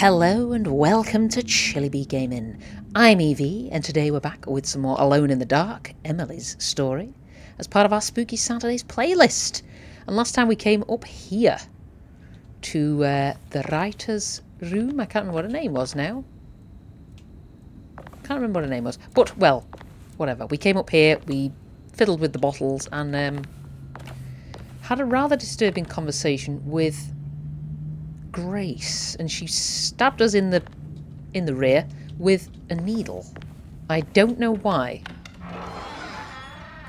Hello and welcome to Chilly Gaming. I'm Evie, and today we're back with some more Alone in the Dark, Emily's story, as part of our Spooky Saturdays playlist. And last time we came up here to uh, the writer's room. I can't remember what her name was now. Can't remember what her name was. But, well, whatever. We came up here, we fiddled with the bottles, and um, had a rather disturbing conversation with Grace, and she stabbed us in the in the rear with a needle. I don't know why.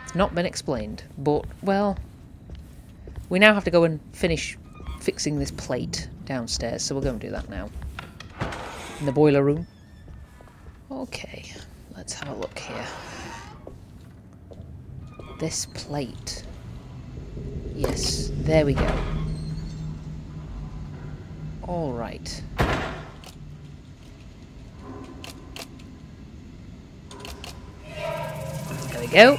It's not been explained, but well, we now have to go and finish fixing this plate downstairs, so we'll go and do that now. In the boiler room. Okay, let's have a look here. This plate. Yes, there we go. All right. There we go.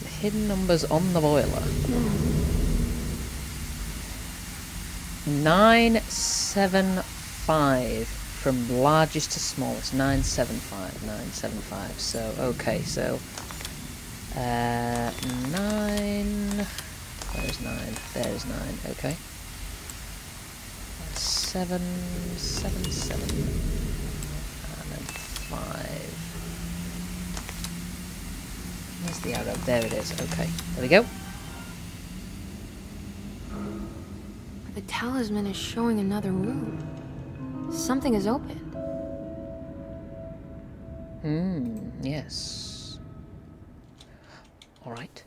The hidden numbers on the boiler. Nine seven five from largest to smallest. Nine seven five. Nine seven five. So okay, so uh, nine. Where's nine? There's nine. Okay. Seven, seven, seven, and then five. Where's the arrow? There it is. Okay. There we go. The talisman is showing another room. Something is open. Hmm. Yes. All right.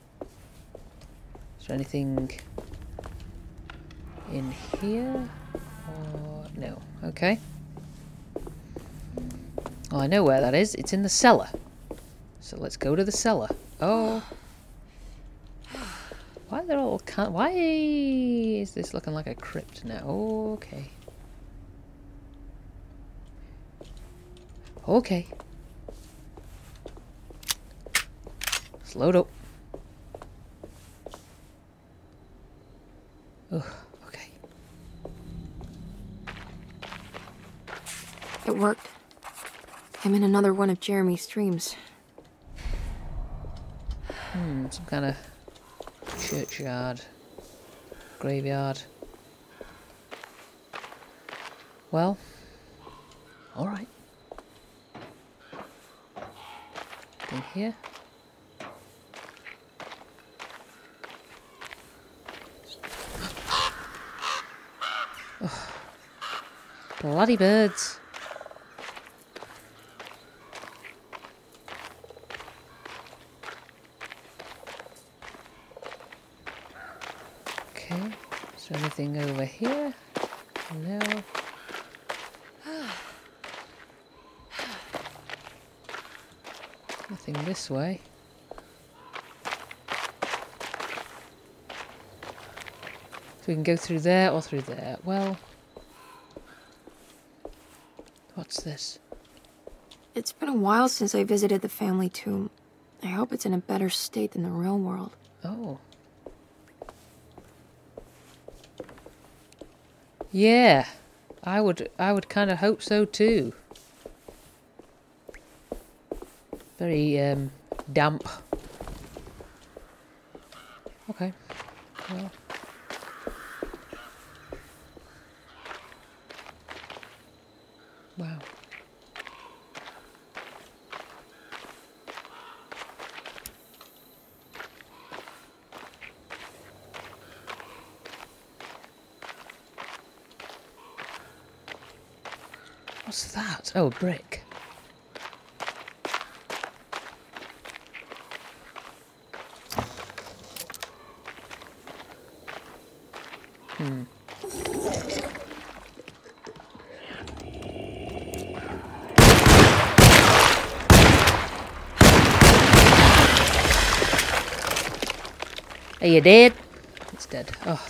Is there anything in here? Or no? Okay. Oh, I know where that is. It's in the cellar. So let's go to the cellar. Oh. Why are they all Why is this looking like a crypt now? okay. Okay. Let's load up. Ugh, okay. It worked. I'm in another one of Jeremy's dreams. Hmm, some kind of churchyard, graveyard. Well, alright. In here. Bloody birds. Okay, is there anything over here? No. Nothing this way. So we can go through there or through there. Well, what's this? It's been a while since I visited the family tomb. I hope it's in a better state than the real world. Oh. Yeah, I would I would kind of hope so too. Very um, damp. Okay. Well. Wow. What's that? Oh, brick. Hmm. Are you dead? It's dead. Oh,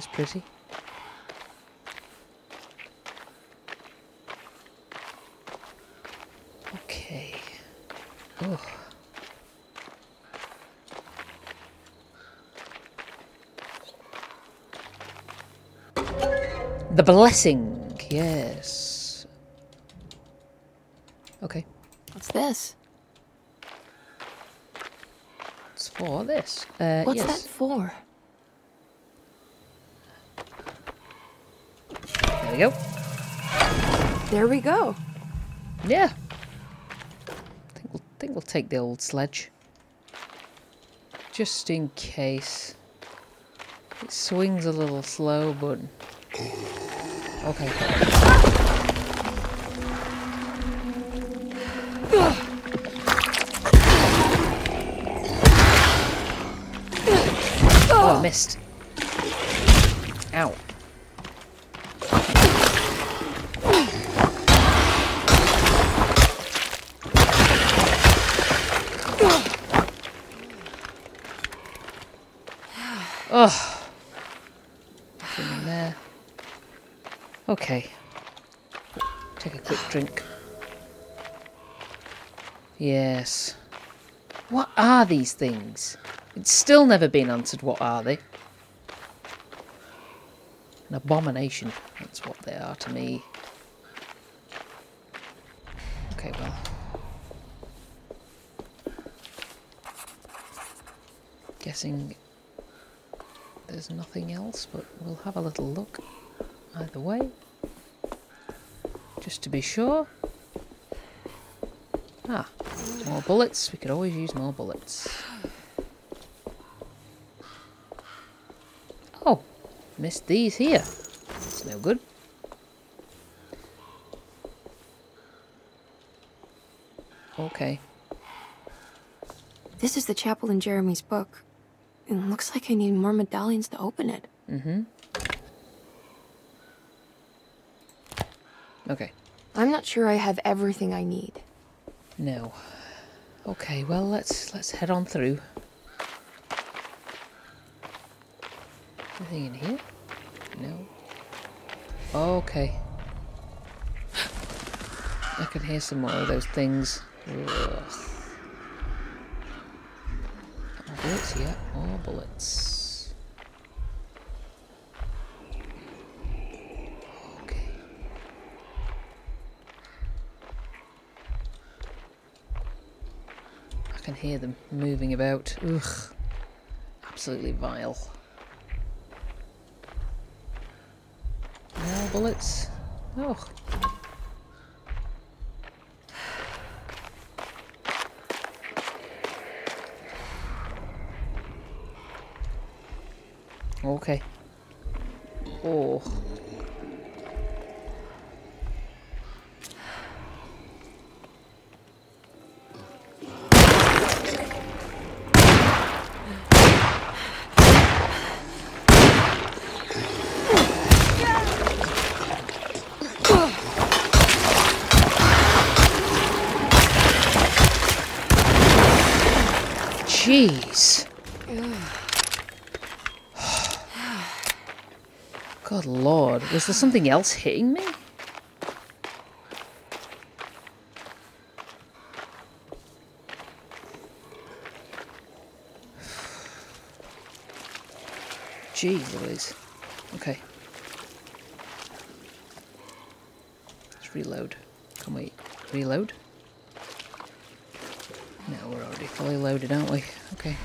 That's pretty. Okay. Oh. The blessing, yes. Okay. What's this? It's for this. Uh, What's yes. that for? Go. There we go. Yeah. think we'll, think we'll take the old sledge. Just in case. It swings a little slow, but... Okay. Oh, I missed. Ow. Ugh. Nothing in there. Okay. Take a quick drink. Yes. What are these things? It's still never been answered. What are they? An abomination. That's what they are to me. Okay, well. Guessing there's nothing else, but we'll have a little look either way. Just to be sure. Ah, more bullets. We could always use more bullets. Oh, missed these here. That's no good. Okay. This is the chapel in Jeremy's book. It looks like I need more medallions to open it. Mm-hmm. Okay. I'm not sure I have everything I need. No. Okay, well let's let's head on through. Anything in here? No. Okay. I can hear some more of those things. Ugh. Bullets, yeah, more bullets. Hear them moving about. Ugh. Absolutely vile. More bullets. Oh. Okay. Oh. Was there something else hitting me? Jeez Louise. Okay. Let's reload. Can we reload? No, we're already fully loaded, aren't we? Okay.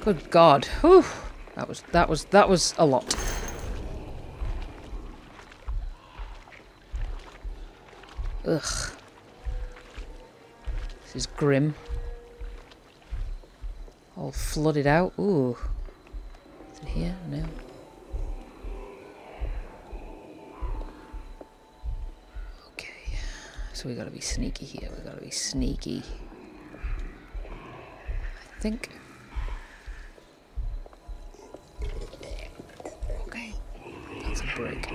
Good God. Whew. That was that was that was a lot. Ugh. This is grim. All flooded out. Ooh. Is here? No. Okay. So we gotta be sneaky here. We gotta be sneaky. I think. Break.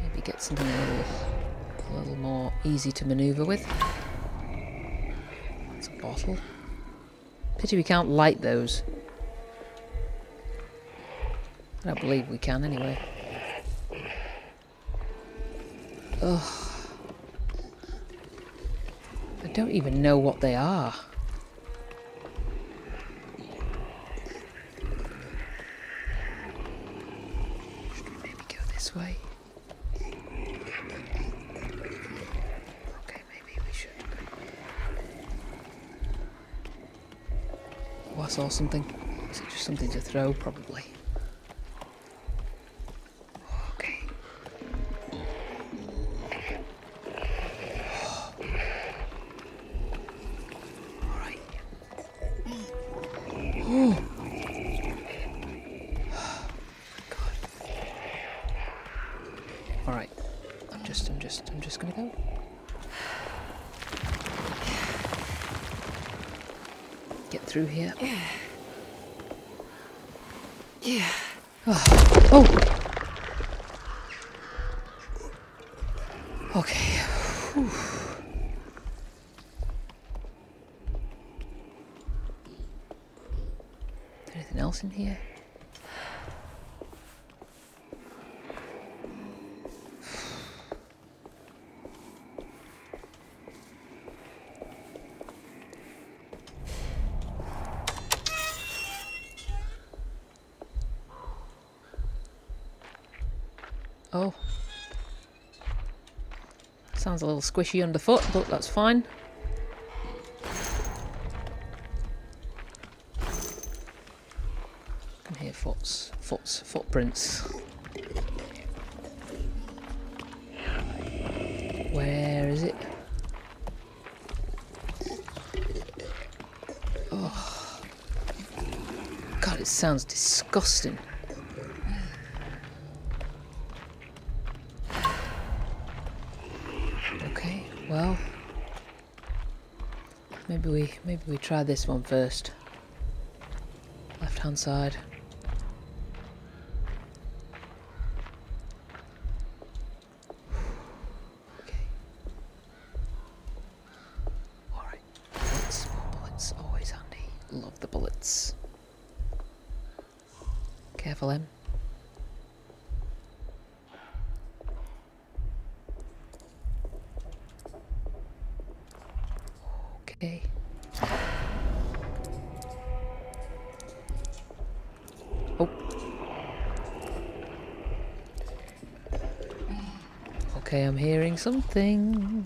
Maybe get something a little, a little more easy to maneuver with. It's a bottle. Pity we can't light those. I don't believe we can anyway. Ugh. I don't even know what they are. Way? Okay, maybe we should. I saw something. Is it just something to throw? Probably. Whew. Anything else in here? Oh. Sounds a little squishy underfoot, but that's fine. I can hear foots, foots, footprints. Where is it? Oh. God, it sounds disgusting. Okay, well, maybe we maybe we try this one first. Left hand side. Okay, I'm hearing something.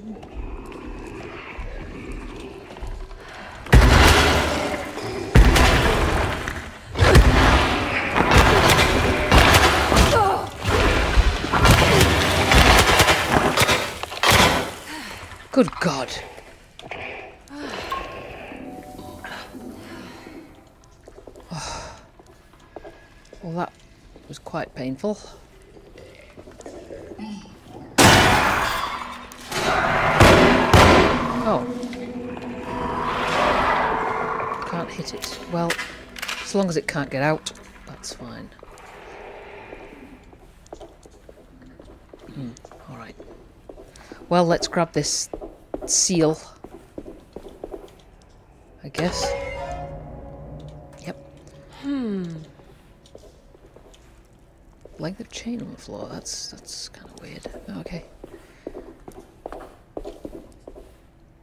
Good God. Well, that was quite painful. Well, as long as it can't get out, that's fine. Hmm, alright. Well, let's grab this seal. I guess. Yep. Hmm. Length of chain on the floor. That's that's kind of weird. Okay.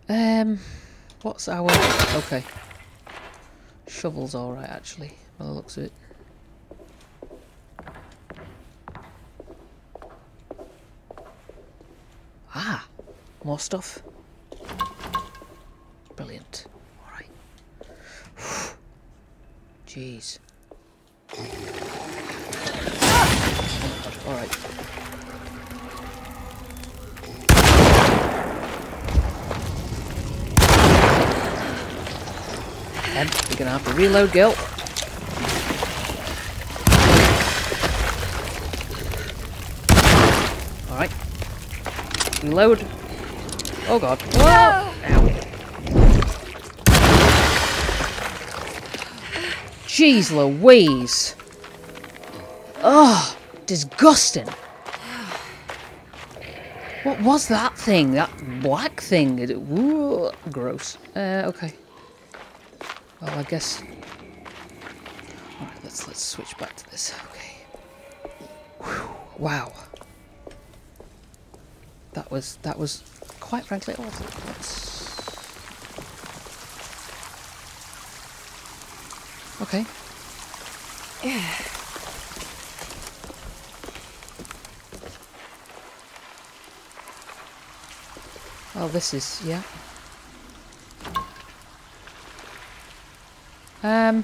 Um, what's our? Okay. Shovel's all right actually. By the looks of it. Ah, more stuff. Brilliant. All right. Jeez. All right. And you're gonna have to reload, girl. All right. Reload. Oh god. Whoa! Ow. Jeez Louise. Oh, disgusting. What was that thing? That black thing? It, gross. Uh, okay. Well, I guess... Alright, let's, let's switch back to this. Okay. Whew, wow. That was, that was, quite frankly, awful. Let's... Okay. Yeah. Well, this is, yeah. Um,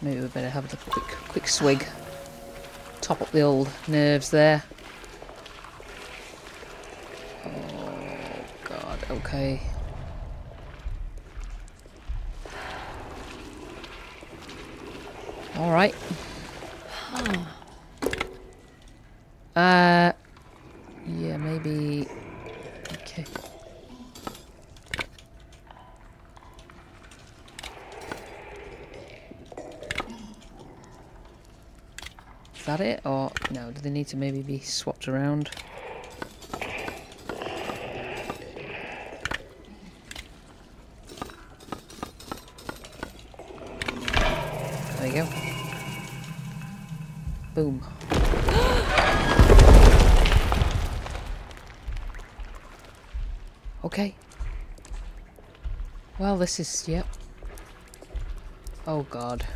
maybe we better have a quick, quick swig. Top up the old nerves there. Oh God. Okay. All right. Uh, yeah, maybe. Okay. Is that it? Or no, do they need to maybe be swapped around? There you go. Boom. okay. Well, this is, yep. Oh god.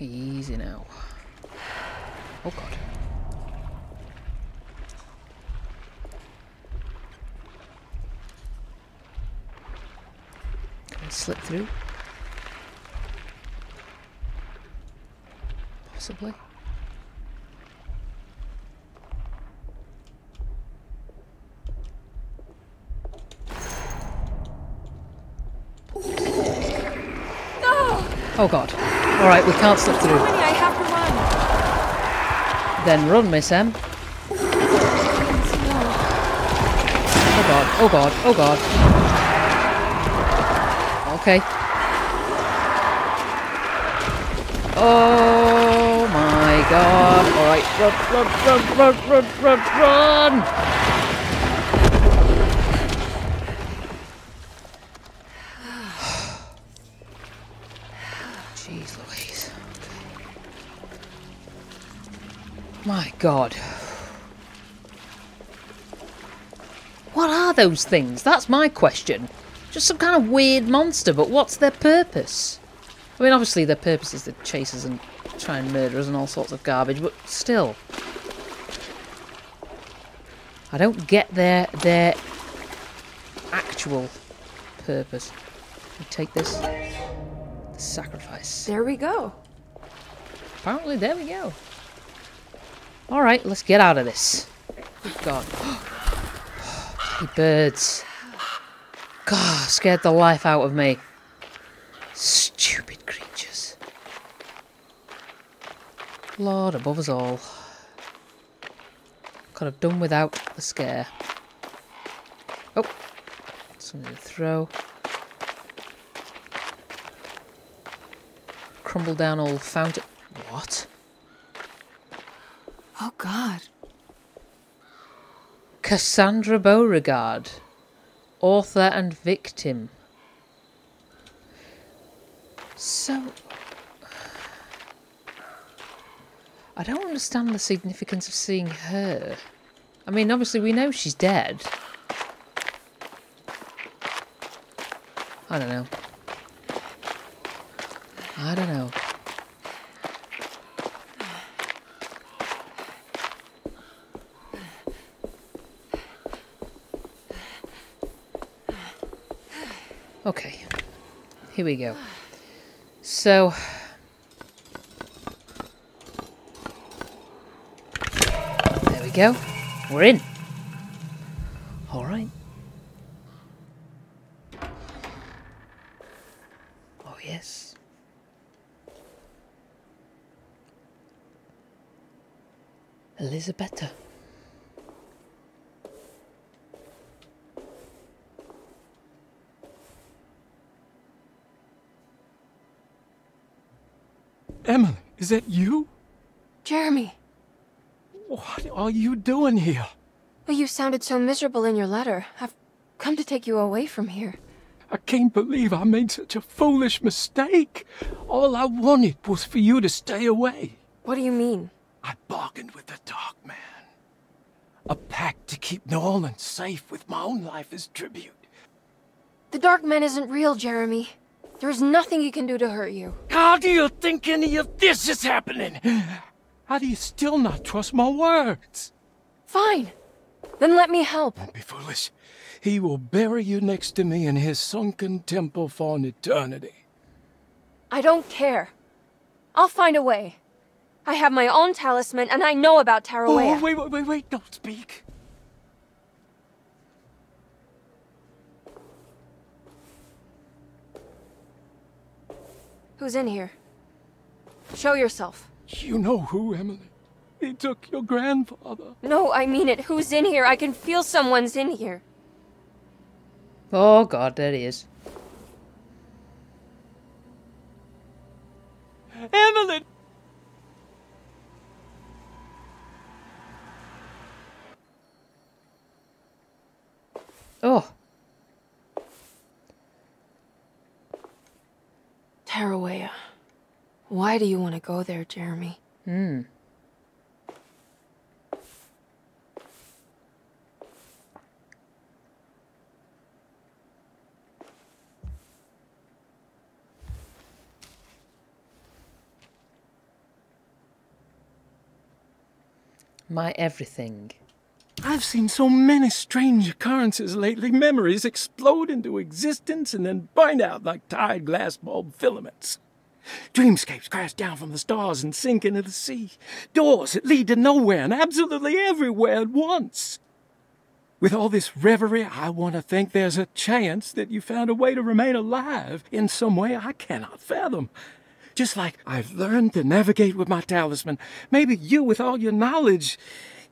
Easy now. Oh god. Can I slip through? Possibly. Oh god. Alright, we can't slip through. I have to run. Then run, Miss M. Oh god, oh god, oh god. Okay. Oh my god. Alright, run, run, run, run, run, run, run! God. What are those things? That's my question. Just some kind of weird monster, but what's their purpose? I mean, obviously their purpose is to chase us and try and murder us and all sorts of garbage, but still. I don't get their their actual purpose. We take this. The sacrifice. There we go. Apparently, there we go. Alright, let's get out of this. Good God. Birds. God, scared the life out of me. Stupid creatures. Lord above us all. Could have done without the scare. Oh, something to throw. Crumble down old fountain. What? God. Cassandra Beauregard, author and victim. So. I don't understand the significance of seeing her. I mean, obviously, we know she's dead. I don't know. I don't know. Okay, here we go. So, there we go. We're in. All right. Oh, yes. Elisabetta. Emily, is that you? Jeremy. What are you doing here? Well, you sounded so miserable in your letter. I've come to take you away from here. I can't believe I made such a foolish mistake. All I wanted was for you to stay away. What do you mean? I bargained with the Dark Man. A pact to keep New Orleans safe with my own life as tribute. The Dark Man isn't real, Jeremy. There's nothing he can do to hurt you. How do you think any of this is happening? How do you still not trust my words? Fine. Then let me help. Don't be foolish. He will bury you next to me in his sunken temple for an eternity. I don't care. I'll find a way. I have my own talisman, and I know about Tarawea. Oh, wait, wait, wait, wait, don't speak. Who's in here? Show yourself. You know who, Emily. He took your grandfather. No, I mean it. Who's in here? I can feel someone's in here. Oh god, there he is. Emily! Oh, Tarawea. Why do you want to go there, Jeremy? hmm. My everything. I've seen so many strange occurrences lately. Memories explode into existence and then burn out like tired glass bulb filaments. Dreamscapes crash down from the stars and sink into the sea. Doors that lead to nowhere and absolutely everywhere at once. With all this reverie, I want to think there's a chance that you found a way to remain alive in some way I cannot fathom. Just like I've learned to navigate with my talisman, maybe you, with all your knowledge,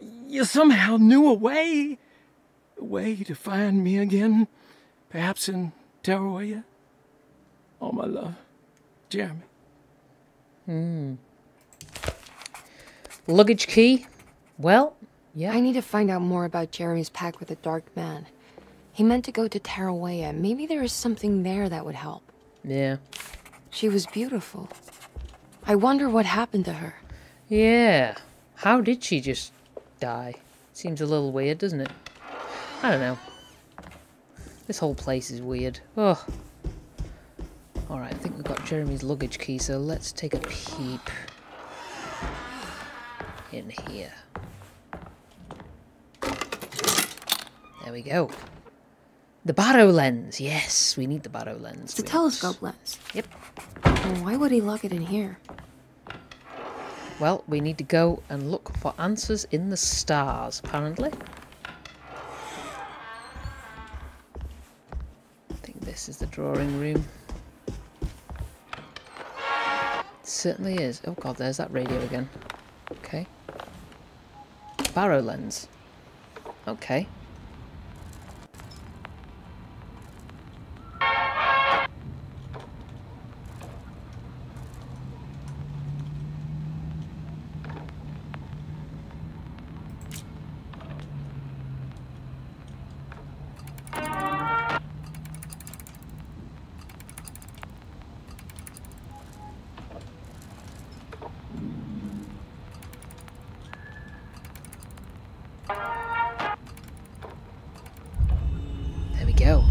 you somehow knew a way. A way to find me again. Perhaps in Tarawea. Oh, my love. Jeremy. Hmm. Luggage key? Well, yeah. I need to find out more about Jeremy's pact with the Dark Man. He meant to go to Tarawea. Maybe there is something there that would help. Yeah. She was beautiful. I wonder what happened to her. Yeah. How did she just die? Seems a little weird, doesn't it? I don't know. This whole place is weird. Ugh. Alright, I think we've got Jeremy's luggage key, so let's take a peep in here. There we go. The Barlow lens. Yes, we need the Barlow lens. It's a to be telescope lens. Yep. Well, why would he lock it in here? Well, we need to go and look for answers in the stars, apparently. I think this is the drawing room. Certainly is. Oh god, there's that radio again. Okay. Barlow lens. Okay. There we go.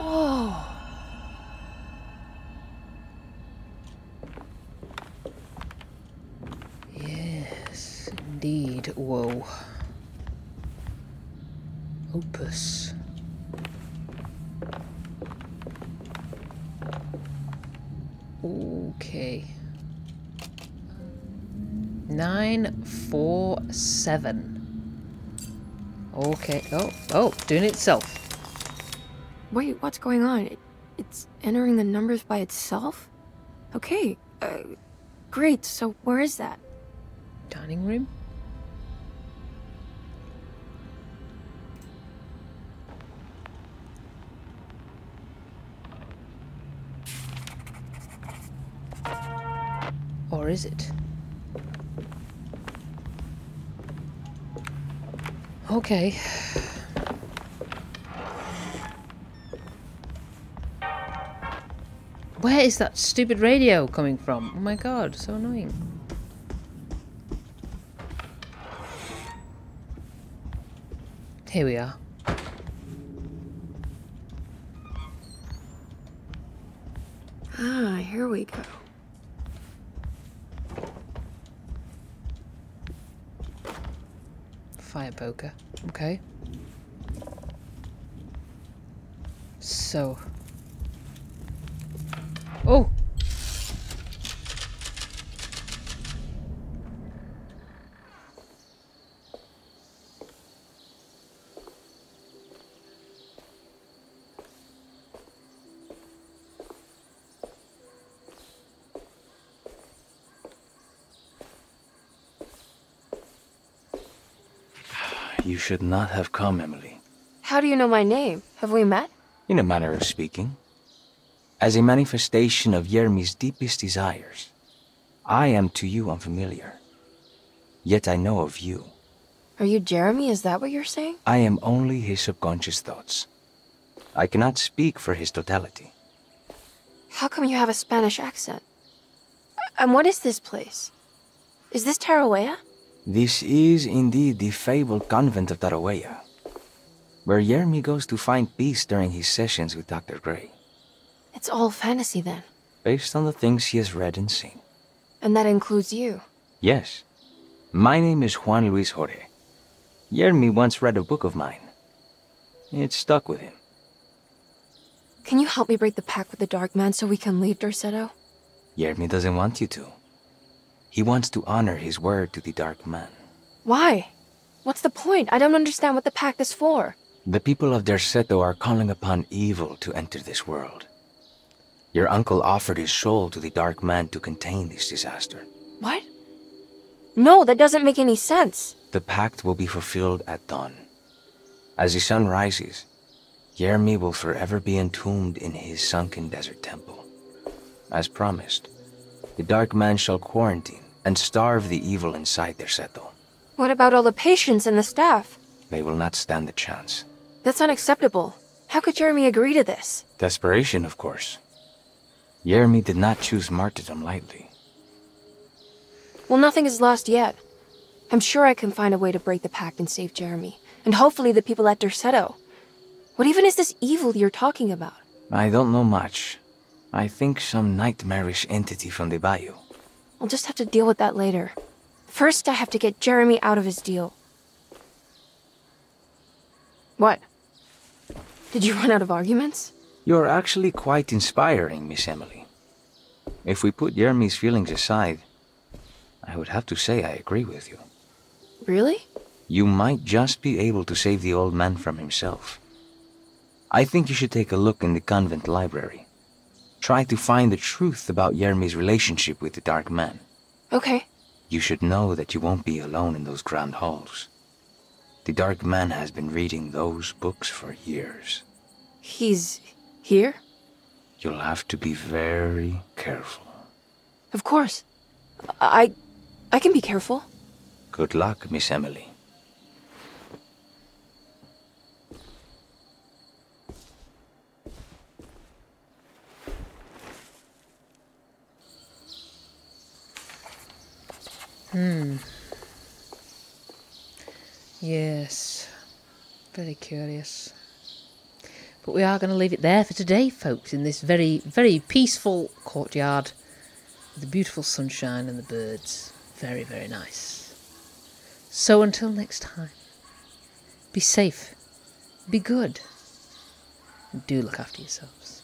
Oh, Yes, indeed. Whoa. Opus. Okay. Nine, four, seven. Okay. Oh, oh, doing it itself. wait, what's going on? It, it's entering the numbers by itself? Okay, uh, great. So where is that? Dining room? Or is it? Okay. Where is that stupid radio coming from? Oh my god, so annoying. Here we are. Ah, here we go. Fire poker. Okay. So. Oh! You should not have come, Emily. How do you know my name? Have we met? In a manner of speaking. As a manifestation of Yermi's deepest desires, I am to you unfamiliar. Yet I know of you. Are you Jeremy? Is that what you're saying? I am only his subconscious thoughts. I cannot speak for his totality. How come you have a Spanish accent? Uh, and what is this place? Is this Tarawea? This is indeed the fabled convent of Tarawea, where Yermi goes to find peace during his sessions with Dr. Gray, It's all fantasy then. based on the things he has read and seen. And that includes you. Yes. My name is Juan Luis Jorge. Yermi once read a book of mine. It stuck with him. Can you help me break the pact with the Dark Man so we can leave Derceto? Yermi doesn't want you to. He wants to honor his word to the Dark Man. Why? What's the point? I don't understand what the pact is for. The people of Derceto are calling upon evil to enter this world. Your uncle offered his soul to the Dark Man to contain this disaster. What? No, that doesn't make any sense. The pact will be fulfilled at dawn. As the sun rises, Yermi will forever be entombed in his sunken desert temple. As promised, the Dark Man shall quarantine and starve the evil inside Derceto. What about all the patients and the staff? They will not stand a chance. That's unacceptable. How could Jeremy agree to this? Desperation, of course. Jeremy did not choose martyrdom lightly. Well, nothing is lost yet. I'm sure I can find a way to break the pact and save Jeremy. And hopefully the people at Derceto. What even is this evil you're talking about? I don't know much. I think some nightmarish entity from the bayou. I'll just have to deal with that later. First, I have to get Jeremy out of his deal. What? Did you run out of arguments? You're actually quite inspiring, Miss Emily. If we put Jeremy's feelings aside, I would have to say I agree with you. Really? You might just be able to save the old man from himself. I think you should take a look in the convent library. Try to find the truth about Yermi's relationship with the Dark Man. Okay. You should know that you won't be alone in those grand halls. The Dark Man has been reading those books for years. He's here? You'll have to be very careful. Of course. I. I can be careful. Good luck, Miss Emily. Hmm. Yes. Very curious. But we are going to leave it there for today, folks, in this very, very peaceful courtyard with the beautiful sunshine and the birds. Very, very nice. So until next time, be safe, be good, and do look after yourselves.